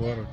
water.